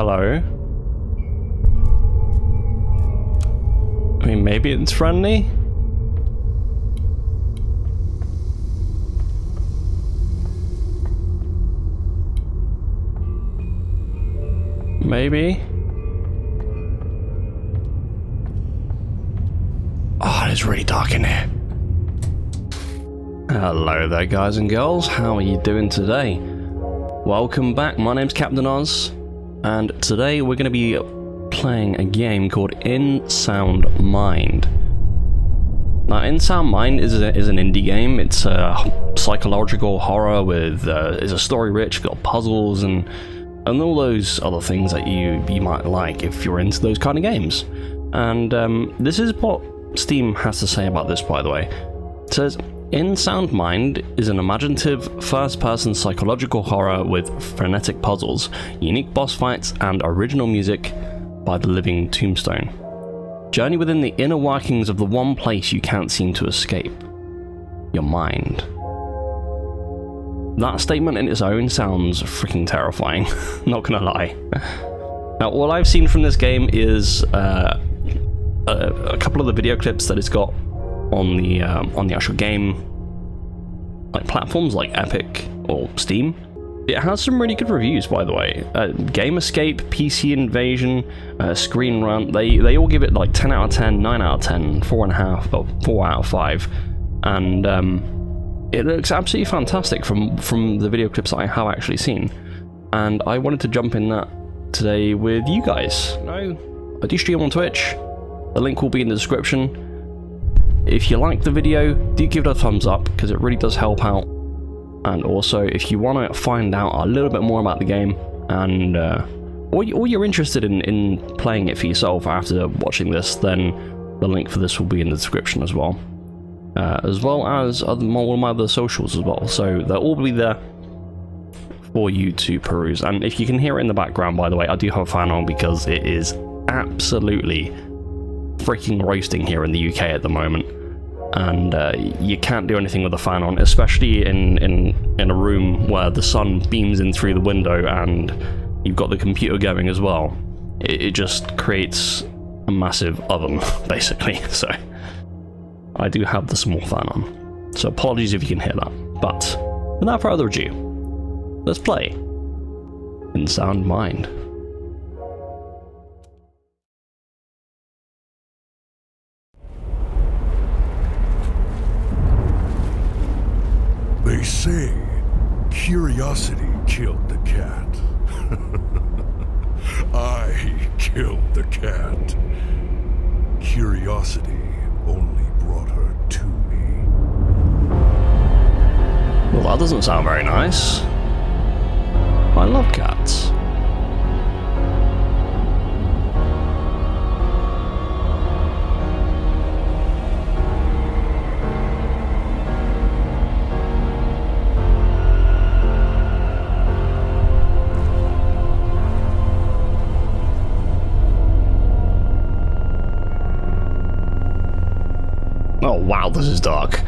hello. I mean, maybe it's friendly? Maybe? Oh, it is really dark in here. Hello there, guys and girls. How are you doing today? Welcome back. My name's Captain Oz, and today we're going to be playing a game called In Sound Mind. Now, In Sound Mind is, a, is an indie game. It's a psychological horror with uh, is a story rich, got puzzles and and all those other things that you you might like if you're into those kind of games. And um, this is what Steam has to say about this, by the way. It says, In Sound Mind is an imaginative first-person psychological horror with frenetic puzzles, unique boss fights, and original music by the living Tombstone. Journey within the inner workings of the one place you can't seem to escape. Your mind. That statement in its own sounds freaking terrifying, not gonna lie. Now, all I've seen from this game is uh, a, a, couple of the video clips that it's got on the um, on the actual game, like platforms like Epic or Steam. It has some really good reviews, by the way. Uh, Game Escape, PC Invasion, uh, Screen Rant, they, they all give it like 10 out of 10, 9 out of 10, 4.5, or 4 out of 5. And um, it looks absolutely fantastic from, from the video clips that I have actually seen. And I wanted to jump in that today with you guys. No, I do stream on Twitch. The link will be in the description. If you like the video, do give it a thumbs up because it really does help out. And also, if you want to find out a little bit more about the game and uh, or, or you're interested in, in playing it for yourself after watching this, then the link for this will be in the description as well. Uh, as well as other, all my other socials as well. So they'll all be there for you to peruse. And if you can hear it in the background, by the way, I do have a fan on because it is absolutely freaking roasting here in the UK at the moment. And uh, you can't do anything with the fan on, especially in, in, in a room where the sun beams in through the window and you've got the computer going as well. It, it just creates a massive oven, basically. So I do have the small fan on. So apologies if you can hear that. But without further ado, let's play in Sound Mind. They say curiosity killed the cat. I killed the cat. Curiosity only brought her to me. Well, that doesn't sound very nice. I love cats. This is dark.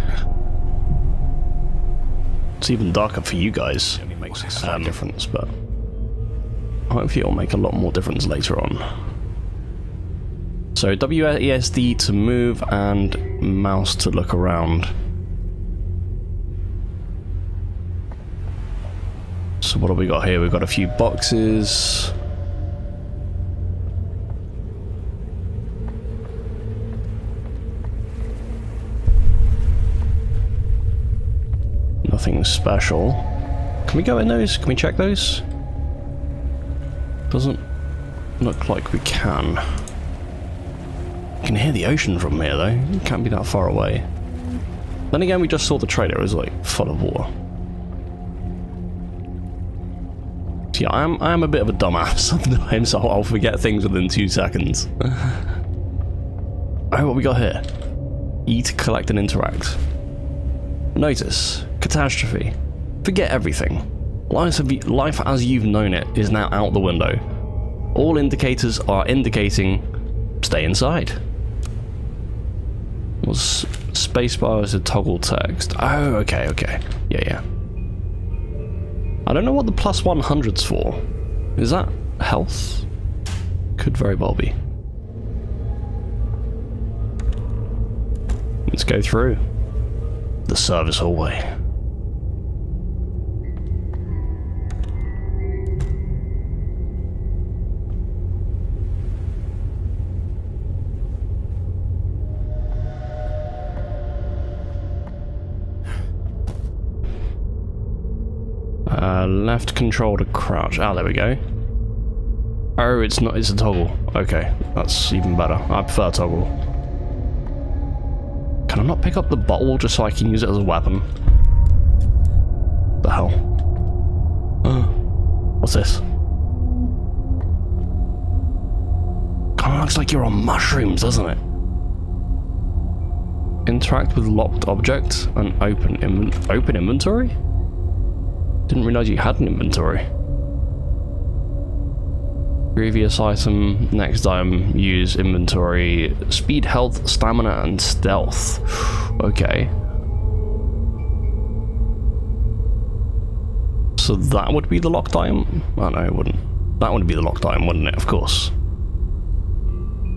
It's even darker for you guys. It only makes a slight um, difference, but hopefully it'll make a lot more difference later on. So WASD to move and mouse to look around. So what have we got here? We've got a few boxes. Nothing special. Can we go in those? Can we check those? Doesn't look like we can. You can hear the ocean from here though. It can't be that far away. Then again, we just saw the trailer. It was like full of water. Yeah, I am, I am a bit of a dumbass sometimes, so I'll forget things within two seconds. oh, what we got here? Eat, collect, and interact. Notice. Catastrophe. Forget everything. Life, as you've known it is now out the window. All indicators are indicating stay inside. Was spacebar is a toggle text. Oh, okay, okay. Yeah, yeah. I don't know what the plus 100's for. Is that health? Could very well be. Let's go through the service hallway. Uh, left control to crouch. Ah, there we go. Oh, it's not, it's a toggle. Okay, that's even better. I prefer toggle. Can I not pick up the bottle just so I can use it as a weapon? The hell? What's this? Kinda looks like you're on mushrooms, doesn't it? Interact with locked object and open open inventory? Didn't realize you had an inventory. Previous item, next item, use inventory, speed, health, stamina, and stealth. Okay. So that would be the locked item? Oh no, it wouldn't. That would be the locked item, wouldn't it? Of course.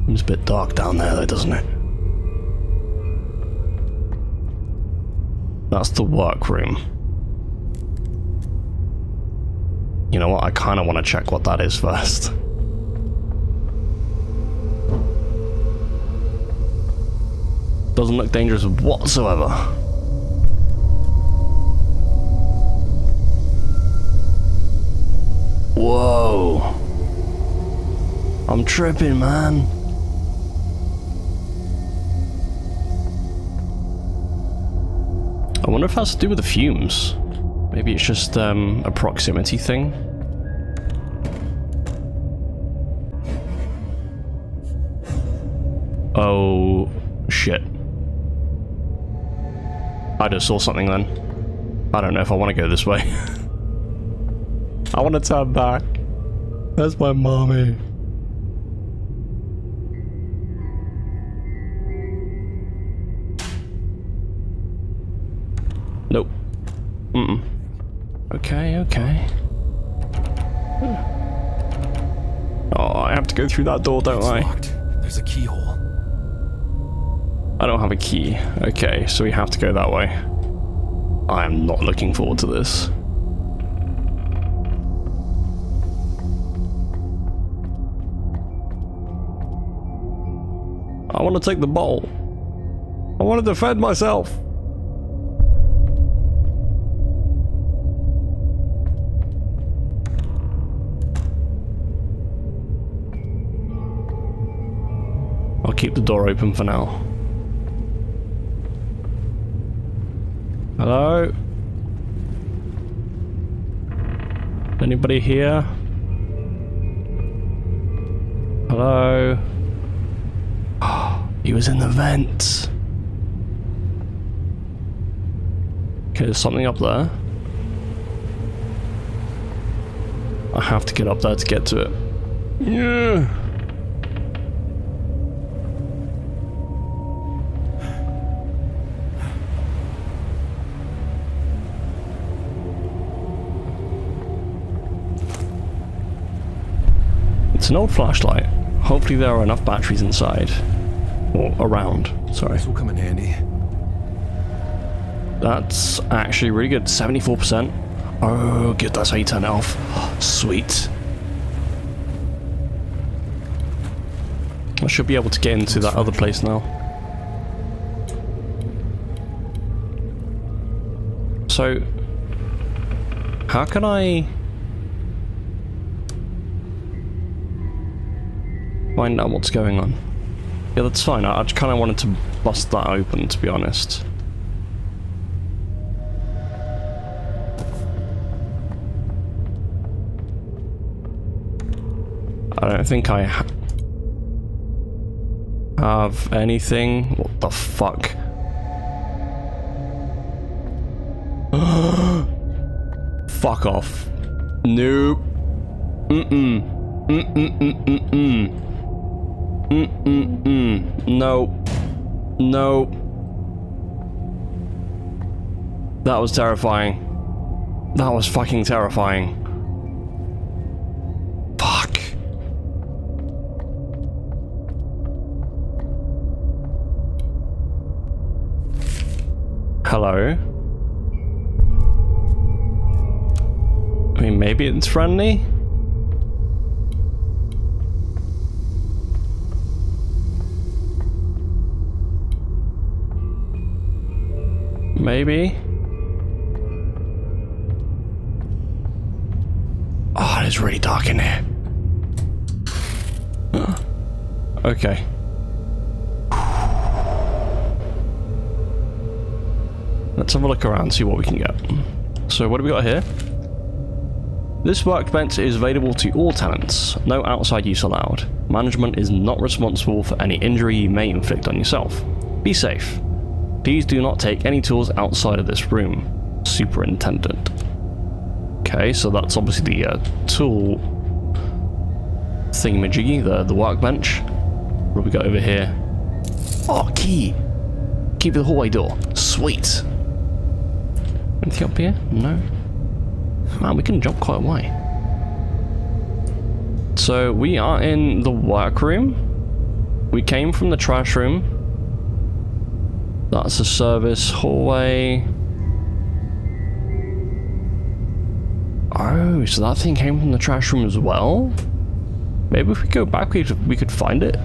It's a bit dark down there though, doesn't it? That's the workroom. You know what? I kind of want to check what that is first. Doesn't look dangerous whatsoever. Whoa. I'm tripping, man. I wonder if it has to do with the fumes. Maybe it's just um, a proximity thing. Oh, shit. I just saw something then. I don't know if I want to go this way. I want to turn back. That's my mommy. Nope. Mm-mm. Okay, okay. Oh, I have to go through that door, don't It's I? locked. There's a keyhole. I don't have a key. Okay, so we have to go that way. I am not looking forward to this. I want to take the ball. I want to defend myself. Keep the door open for now. Hello? Anybody here? Hello? he was in the vents. Okay, there's something up there. I have to get up there to get to it. Yeah. It's an old flashlight. Hopefully there are enough batteries inside. Or around, sorry. This will come in handy. That's actually really good. 74%. Oh, good. That's how you turn it off. Sweet. I should be able to get into that other place now. So, how can I find out what's going on? Yeah, that's fine. I, I just kind of wanted to bust that open, to be honest. I don't think I ha have anything. What the fuck? fuck off. Nope. Mm-mm. Mm-mm-mm-mm-mm. Mm-mm-mm. No. No. That was terrifying. That was fucking terrifying. Fuck. Hello? I mean, maybe it's friendly? Maybe? Ah, oh, it is really dark in here. Okay. Let's have a look around, see what we can get. So what do we got here? This workbench is available to all tenants, no outside use allowed. Management is not responsible for any injury you may inflict on yourself. Be safe. Please do not take any tools outside of this room. Superintendent. Okay, so that's obviously the uh, tool thingamajiggy, the, the workbench. What have we got over here? Oh, key! Key to the hallway door. Sweet! Anything up here? No. Man, we can jump quite a way. So we are in the workroom. We came from the trash room. That's the service hallway. Oh, so that thing came from the trash room as well? Maybe if we go back, we could, we could find it.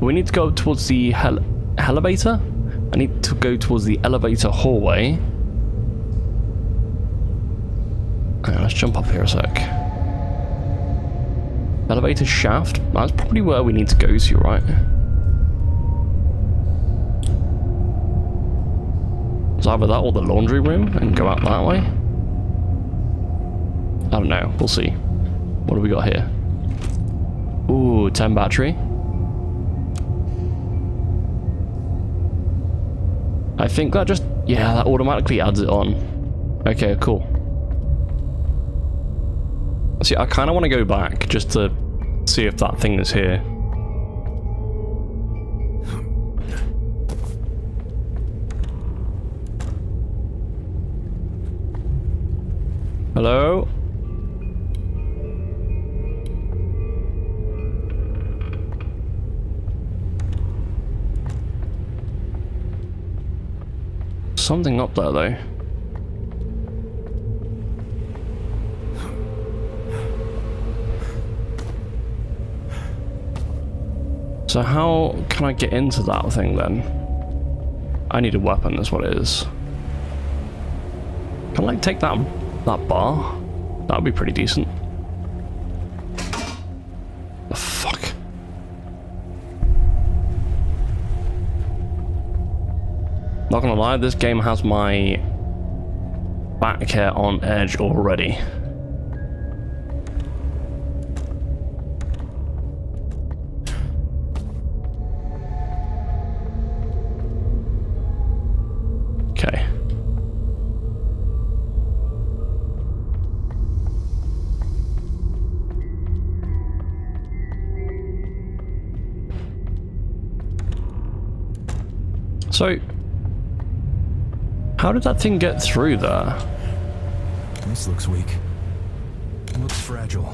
We need to go towards the hel elevator. I need to go towards the elevator hallway. Okay, let's jump up here a sec. Elevator shaft. That's probably where we need to go to, right? Either that or the laundry room and go out that way. I don't know. We'll see. What do we got here? Ooh, 10 battery. I think that just... Yeah, that automatically adds it on. Okay, cool. See, I kind of want to go back just to see if that thing is here. Hello? Something up there though. So how can I get into that thing then? I need a weapon, that's what it is. Can I like take that that bar? That would be pretty decent. The fuck? Not gonna lie, this game has my back hair on edge already. So, how did that thing get through there? This looks weak. Looks fragile.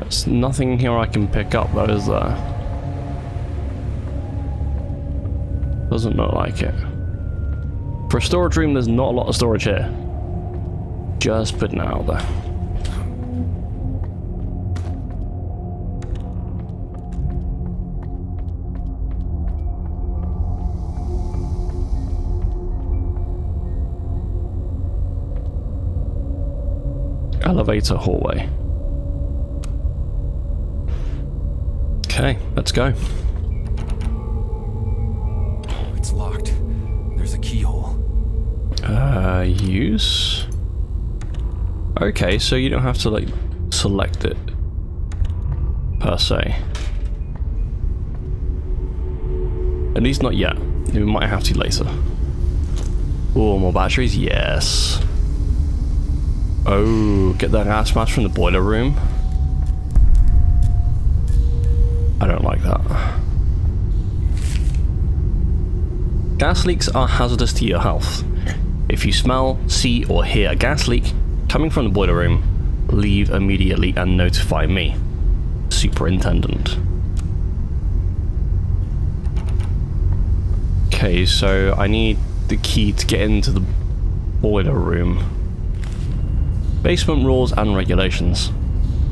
There's nothing here I can pick up though, is there? Doesn't look like it. For a storage room, there's not a lot of storage here. Just putting it out there. Elevator hallway. Okay, let's go. It's locked. There's a keyhole. Uh, use? Okay, so you don't have to, like, select it, per se. At least not yet. We might have to later. Oh, more batteries? Yes. Oh, get that ass mask from the boiler room. I don't like that. Gas leaks are hazardous to your health. If you smell, see or hear a gas leak coming from the boiler room, leave immediately and notify me. Superintendent. Okay, so I need the key to get into the boiler room. Basement rules and regulations.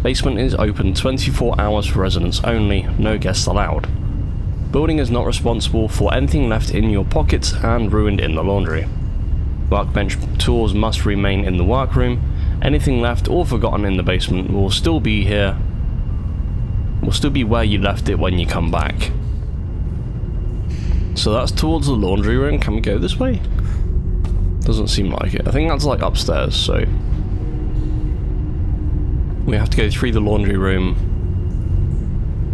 Basement is open 24 hours for residents only, no guests allowed. Building is not responsible for anything left in your pockets and ruined in the laundry. Workbench tools must remain in the workroom. Anything left or forgotten in the basement will still be here. Will still be where you left it when you come back. So that's towards the laundry room. Can we go this way? Doesn't seem like it. I think that's like upstairs, so... We have to go through the laundry room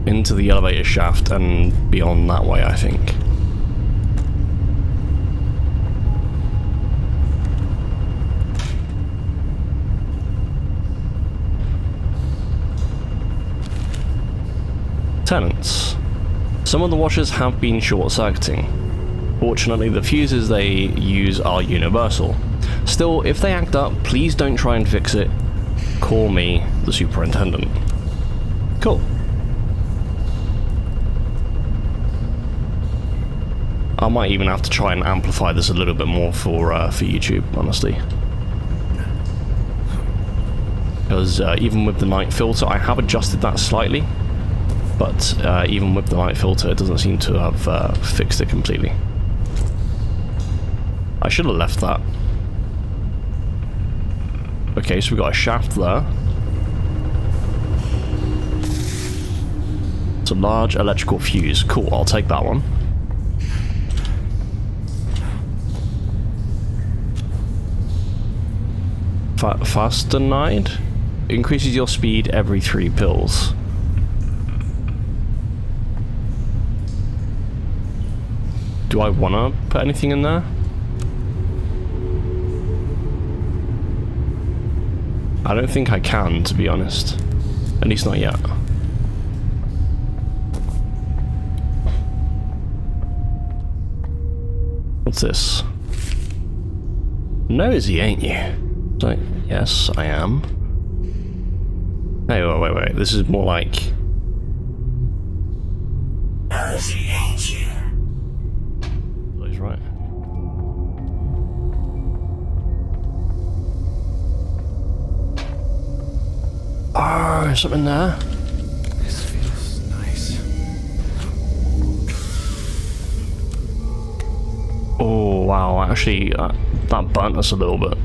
into the elevator shaft and beyond that way, I think. Tenants. Some of the washers have been short-circuiting. Fortunately, the fuses they use are universal. Still, if they act up, please don't try and fix it. Call me the superintendent. Cool. I might even have to try and amplify this a little bit more for uh, for YouTube, honestly. Because uh, even with the night filter, I have adjusted that slightly but uh, even with the light filter it doesn't seem to have uh, fixed it completely. I should have left that. Okay, so we've got a shaft there. It's a large electrical fuse. Cool, I'll take that one. Fa Fastenide increases your speed every three pills. Do I want to put anything in there? I don't think I can, to be honest. At least not yet. What's this? Nosy, ain't you? Like, yes, I am. Hey, wait, wait, wait. This is more like... Nosy, Something there. This feels nice. Oh, wow. Actually, uh, that burnt us a little bit.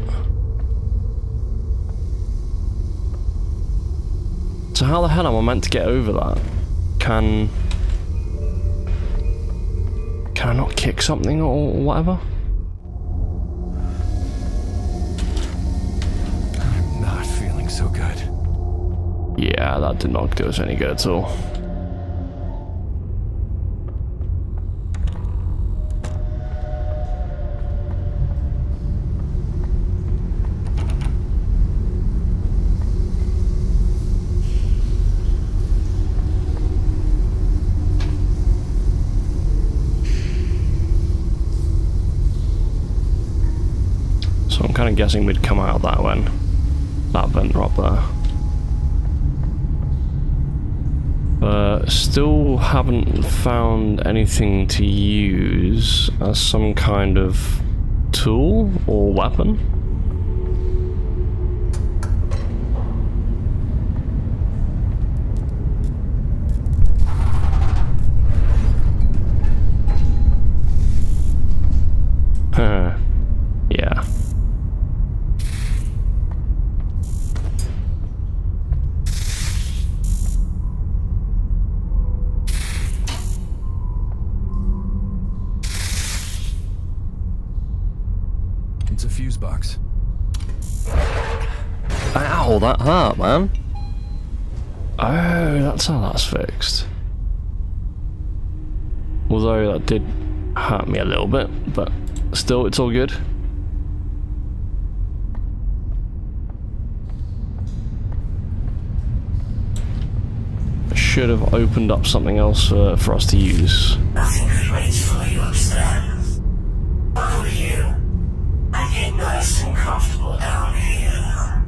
So how the hell am I meant to get over that? Can... Can I not kick something or whatever? Yeah, that did not do us any good at all. So I'm kind of guessing we'd come out that one. That vent right there. But still haven't found anything to use as some kind of tool or weapon. Fuse box. Ow, that hurt, man. Oh, that's how that's fixed. Although that did hurt me a little bit, but still, it's all good. Should have opened up something else uh, for us to use. Nothing waits for you upstairs. Comfortable down here.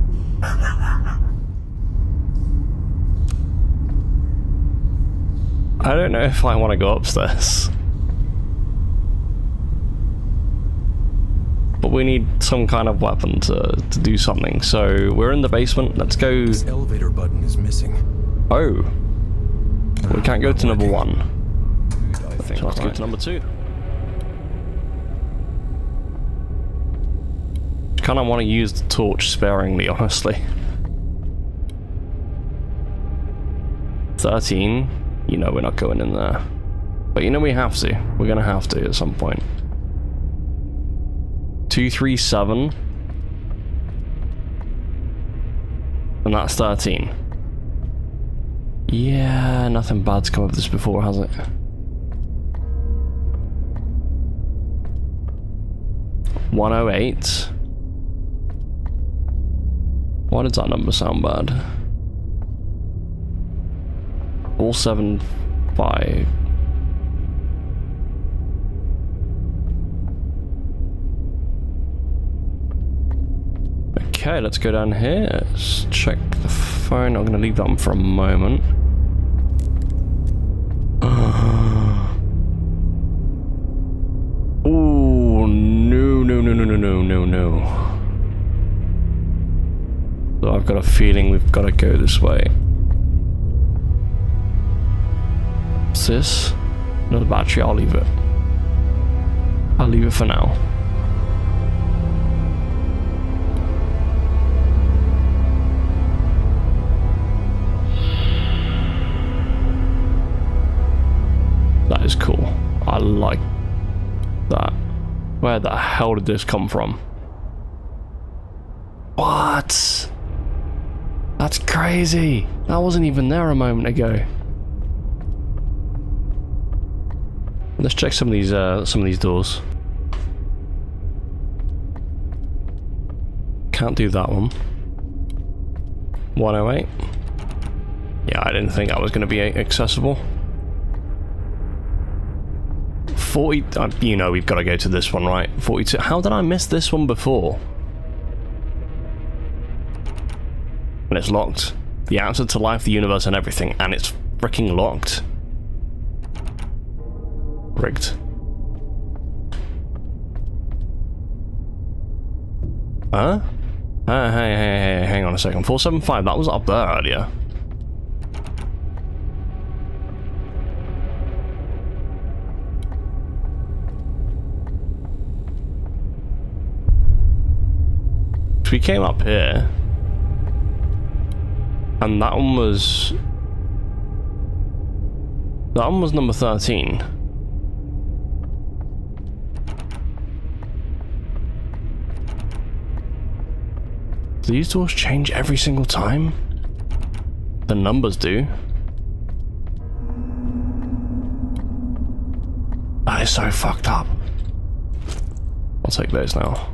I don't know if I want to go upstairs. But we need some kind of weapon to, to do something. So we're in the basement. Let's go. This elevator button is missing. Oh. We can't go to number one. I think So let's go to number two. Kind of want to use the torch sparingly, honestly. 13. You know we're not going in there. But you know we have to. We're going to have to at some point. 237. And that's 13. Yeah, nothing bad's come of this before, has it? One oh eight. Why does that number sound bad? All seven five. Okay, let's go down here. Let's check the phone. I'm gonna leave that on for a moment. I've got a feeling we've got to go this way. What's this? Another battery. I'll leave it. I'll leave it for now. That is cool. I like that. Where the hell did this come from? What? That's crazy. That wasn't even there a moment ago. Let's check some of these uh, some of these doors. Can't do that one. 108. Yeah, I didn't think that was going to be accessible. 40, uh, you know we've got to go to this one, right? 42, how did I miss this one before? And it's locked. The answer to life, the universe, and everything, and it's freaking locked. Rigged. Huh? Uh, hey, hey, hey, hang on a second. 475, that was up there earlier. If we came up here and that one was that one was number 13 do these doors change every single time. The numbers do. That is so fucked up. I'll take those now.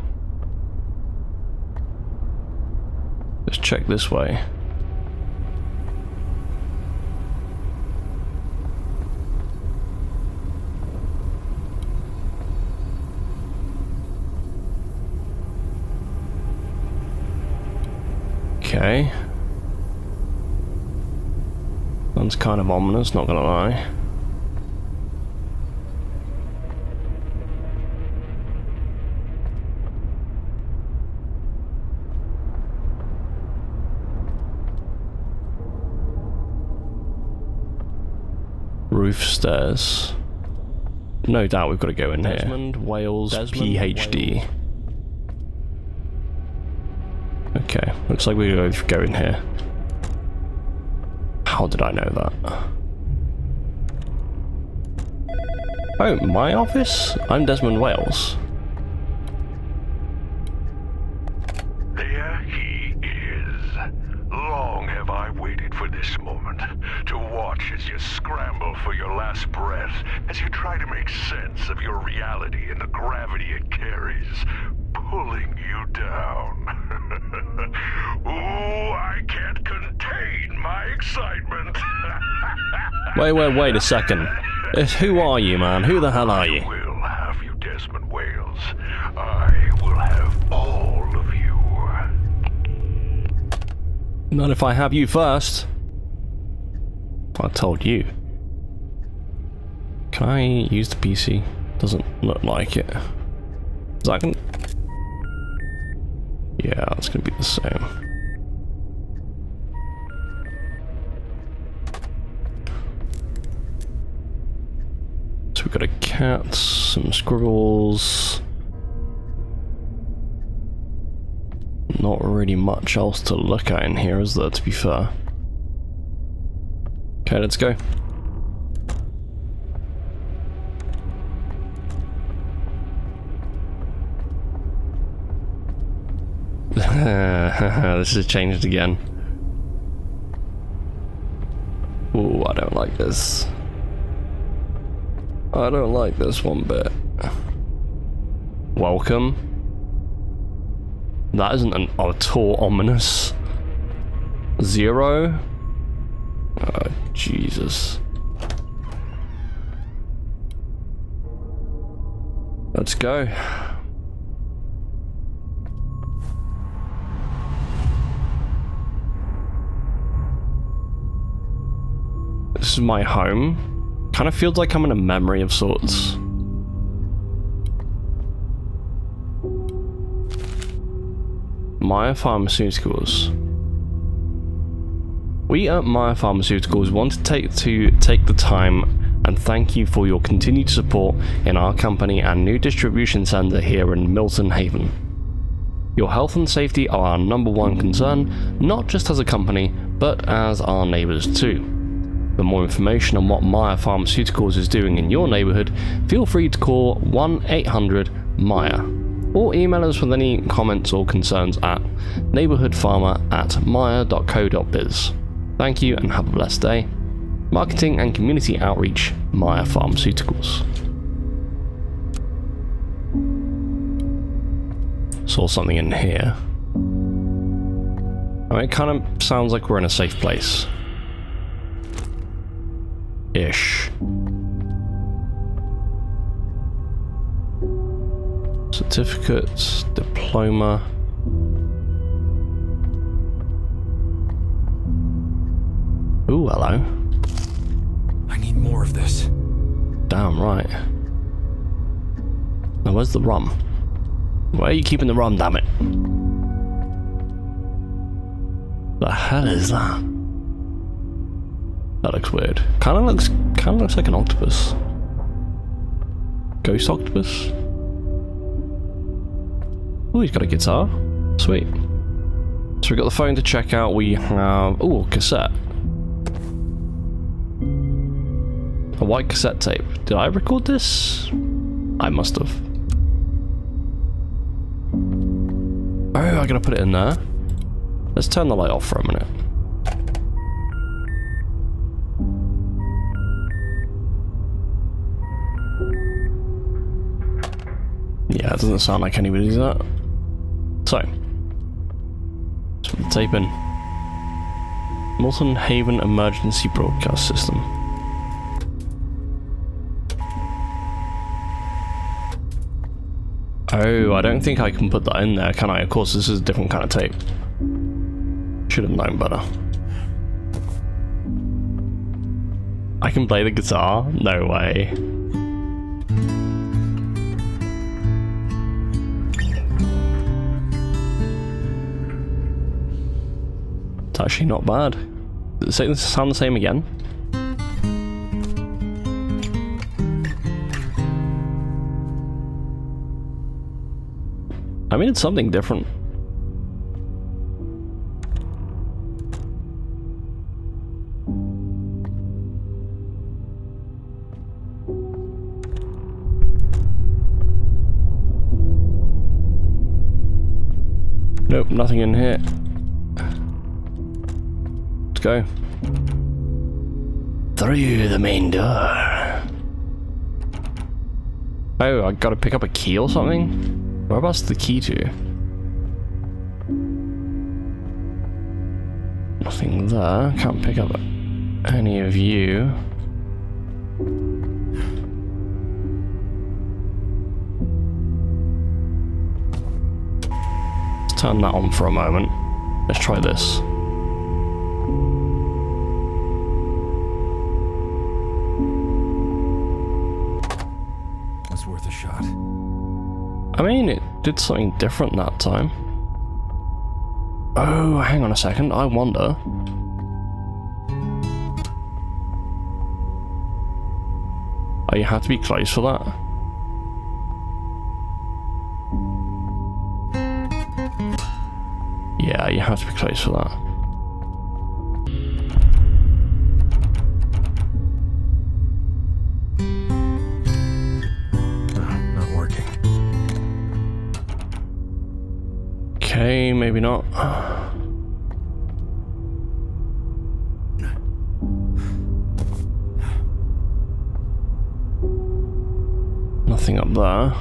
Let's check this way. Okay. That's kind of ominous, not gonna lie. Roof stairs. No doubt we've got to go in here. Desmond Wales PhD. Okay, looks like we both go in here. How did I know that? Oh, my office? I'm Desmond Wales. There he is. Long have I waited for this moment to watch as you scramble for your last breath, as you try to make sense of your reality and the gravity it carries, pulling you down. Ooh, I can't contain my excitement. Wait, wait, wait a second. Uh, Who are you, man? Who the hell are you? will have you, Desmond Wales. I will have all of you. Not if I have you first. I told you. Can I use the PC? Doesn't look like it. I can... Yeah, it's gonna be the same. So we've got a cat, some squirrels. Not really much else to look at in here, is there, to be fair? Okay, let's go. this has changed again. Ooh, I don't like this. I don't like this one bit. Welcome. That isn't an at all ominous. Zero? Oh, Jesus. Let's go. This is my home. Kind of feels like I'm in a memory of sorts. Maya Pharmaceuticals. We at Maya Pharmaceuticals want to take to take the time and thank you for your continued support in our company and new distribution center here in Milton Haven. Your health and safety are our number one concern, not just as a company, but as our neighbors too. For more information on what Maya Pharmaceuticals is doing in your neighborhood, feel free to call 1 800 Maya or email us with any comments or concerns at neighborhoodfarmer at maya.co.biz. Thank you and have a blessed day. Marketing and Community Outreach, Maya Pharmaceuticals. Saw something in here. I mean, it kind of sounds like we're in a safe place. Ish. Certificates, diploma. Ooh, hello. I need more of this. Damn right. Now, where's the rum? Where are you keeping the rum, damn it? The hell is that? That looks weird. Kinda looks kinda looks like an octopus. Ghost octopus? Oh, he's got a guitar. Sweet. So we got the phone to check out. We have oh cassette. A white cassette tape. Did I record this? I must have. Oh, I gotta put it in there. Let's turn the light off for a minute. Yeah, it doesn't sound like anybody's that. So, let's put the tape in. Milton Haven Emergency Broadcast System. Oh, I don't think I can put that in there, can I? Of course, this is a different kind of tape. Should have known better. I can play the guitar? No way. Actually not bad. Sound the same again? I mean, it's something different. Nope, nothing in here. Let's go. Through the main door. Oh, I gotta pick up a key or something? Where Whereabouts the key to? Nothing there. Can't pick up any of you. Let's turn that on for a moment. Let's try this. Shot. I mean, it did something different that time. Oh, hang on a second. I wonder. Oh, you have to be close for that. Yeah, you have to be close for that. Maybe not. Nothing up there.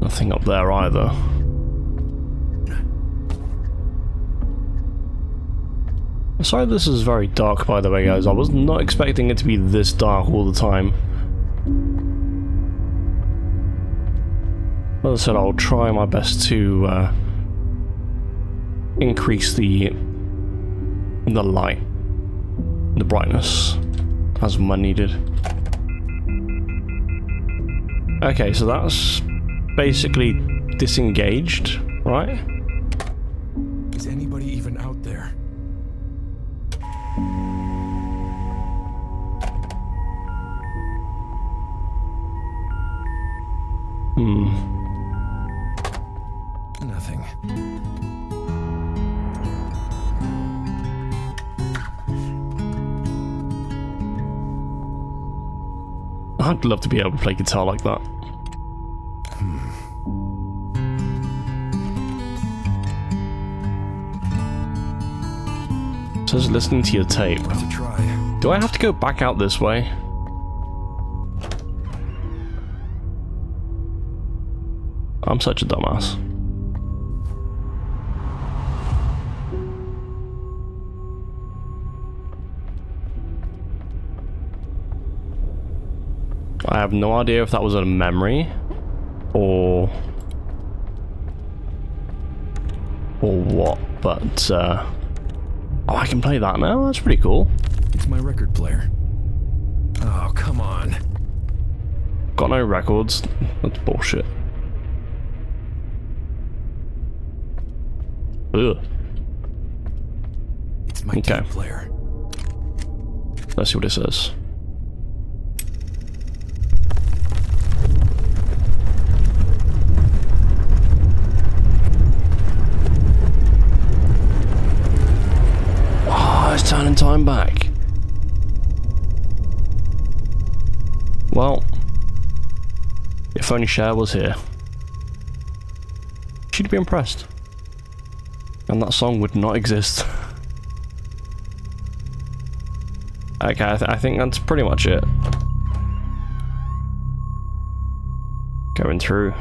Nothing up there either. Sorry this is very dark by the way guys, I was not expecting it to be this dark all the time. As I said, I'll try my best to uh, increase the the light, the brightness, as when needed. Okay, so that's basically disengaged, right? Is I'd love to be able to play guitar like that. Says listening to your tape. Do I have to go back out this way? I'm such a dumbass. I have no idea if that was a memory or or what, but uh, oh, I can play that now. That's pretty cool. It's my record player. Oh, come on. Got no records. That's bullshit. Ugh. It's my Okay. player. Let's see what it says. It's turning time back. Well, if only Cher was here. She'd be impressed. And that song would not exist. Okay, I, th I think that's pretty much it. Going through.